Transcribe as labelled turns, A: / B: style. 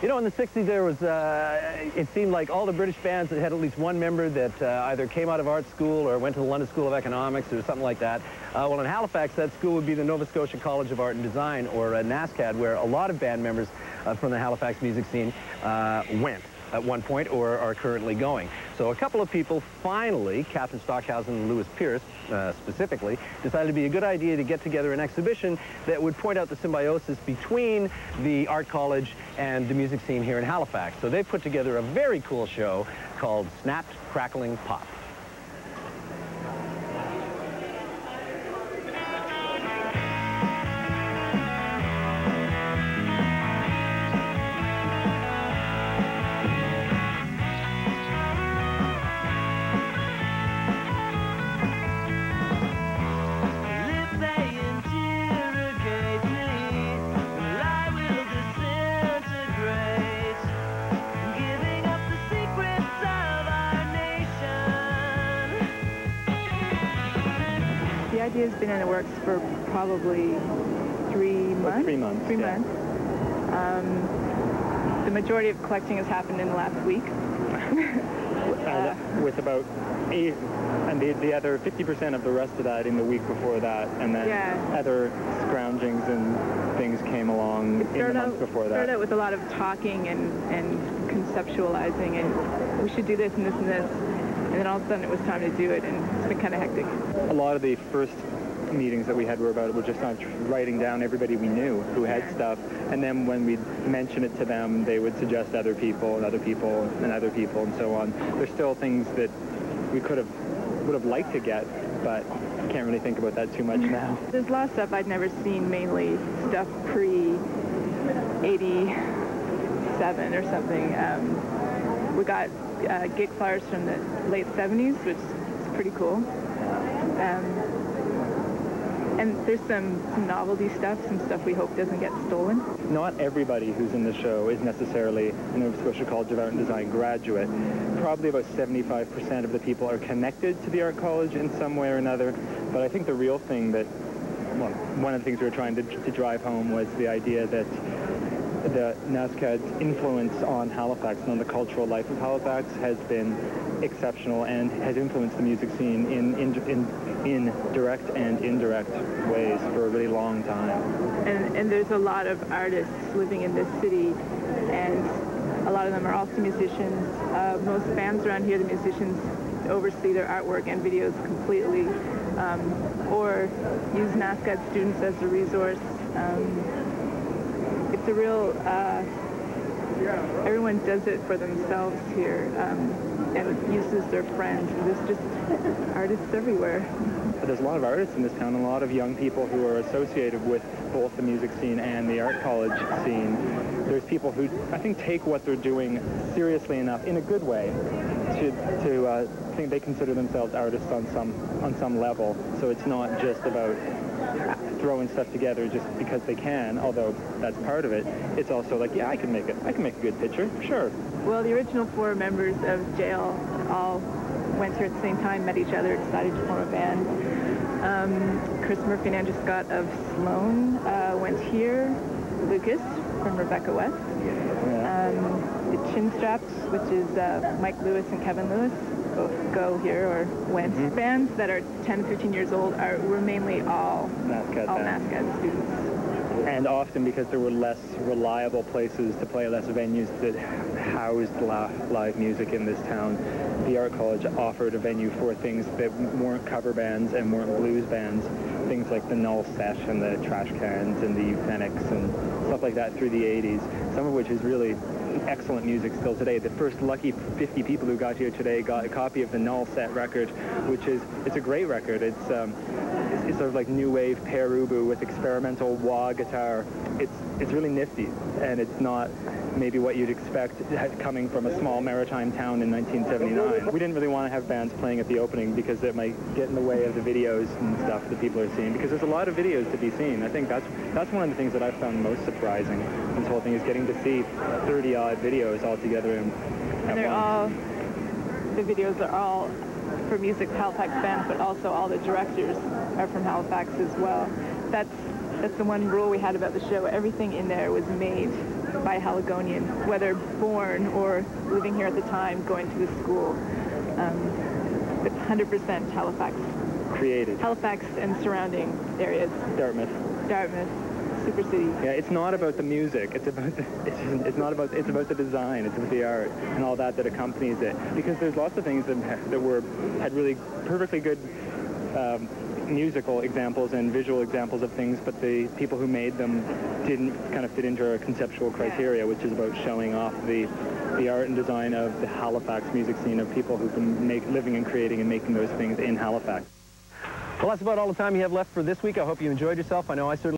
A: You know, in the 60s, there was, uh, it seemed like all the British bands that had at least one member that uh, either came out of art school or went to the London School of Economics or something like that. Uh, well, in Halifax, that school would be the Nova Scotia College of Art and Design, or uh, NSCAD, where a lot of band members uh, from the Halifax music scene uh, went at one point or are currently going. So a couple of people finally, Captain Stockhausen and Lewis Pierce uh, specifically, decided to be a good idea to get together an exhibition that would point out the symbiosis between the art college and the music scene here in Halifax. So they've put together a very cool show called Snapped Crackling Pop.
B: Idea has been in the works for probably three months.
C: three months.
B: Three
C: yeah.
B: months. Um, the majority of collecting has happened in the last week.
C: uh, with about eight, and the, the other 50% of the rest of that in the week before that, and then
B: yeah.
C: other scroungings and things came along in the months
B: out,
C: before that.
B: Started out with a lot of talking and, and conceptualizing, and we should do this and this and this. And then all of a sudden it was time to do it, and it's been kind of hectic.
C: A lot of the first meetings that we had were about it were just on writing down everybody we knew who had stuff, and then when we'd mention it to them, they would suggest other people and other people and other people and so on. There's still things that we could have would have liked to get, but I can't really think about that too much now.
B: There's a lot of stuff I'd never seen, mainly stuff pre 87 or something. Um, we got uh, gig flyers from the late 70s, which is pretty cool. Um, and there's some, some novelty stuff, some stuff we hope doesn't get stolen.
C: Not everybody who's in the show is necessarily a Nova Scotia College of Art and Design graduate. Probably about 75% of the people are connected to the art college in some way or another. But I think the real thing that, well, one of the things we were trying to, to drive home was the idea that the NSCAD's influence on Halifax and on the cultural life of Halifax has been exceptional and has influenced the music scene in, in, in, in direct and indirect ways for a really long time.
B: And, and there's a lot of artists living in this city, and a lot of them are also musicians. Uh, most bands around here, the musicians oversee their artwork and videos completely, um, or use NSCAD students as a resource. Um, a real, uh, everyone does it for themselves here um, and uses their friends. And there's just artists everywhere.
C: There's a lot of artists in this town, a lot of young people who are associated with both the music scene and the art college scene. There's people who, I think, take what they're doing seriously enough, in a good way, to, to uh, think they consider themselves artists on some, on some level. So it's not just about throwing stuff together just because they can, although that's part of it. It's also like, yeah, I can make it. I can make a good picture, sure.
B: Well, the original four members of Jale all went here at the same time, met each other, decided to form a band. Um, Chris Murphy and Andrew Scott of Sloan uh, went here. Lucas from Rebecca West. Um, the Chinstraps, which is uh, Mike Lewis and Kevin Lewis both go here or went. Mm -hmm. Bands that are 10, 15 years old are were mainly all all NSCAD students.
C: And often because there were less reliable places to play, less venues that housed live music in this town, the Art College offered a venue for things that weren't cover bands and weren't blues bands. Things like the Null Set and the Trash Cans and the Euphonics and stuff like that through the 80s, some of which is really excellent music still today. The first lucky 50 people who got here today got a copy of the Null Set record, which is, it's a great record. It's, um, sort of like new wave Pere Ubu with experimental wah guitar. It's, it's really nifty, and it's not maybe what you'd expect coming from a small maritime town in 1979. We didn't really want to have bands playing at the opening because it might get in the way of the videos and stuff that people are seeing, because there's a lot of videos to be seen. I think that's, that's one of the things that I found most surprising in this whole thing is getting to see 30-odd videos all together. And,
B: and they're all, the videos are all for Music Halifax bands, but also all the directors are from Halifax as well. That's That's the one rule we had about the show. Everything in there was made by Haligonians, whether born or living here at the time, going to the school. Um, it's 100% Halifax.
C: Created.
B: Halifax and surrounding areas.
C: Dartmouth.
B: Dartmouth. Super City.
C: Yeah, it's not about the music. It's about the, it's, it's not about it's about the design. It's about the art and all that that accompanies it. Because there's lots of things that that were had really perfectly good um, musical examples and visual examples of things, but the people who made them didn't kind of fit into our conceptual criteria, which is about showing off the the art and design of the Halifax music scene of people who've been make, living and creating and making those things in Halifax.
A: Well, that's about all the time you have left for this week. I hope you enjoyed yourself. I know I certainly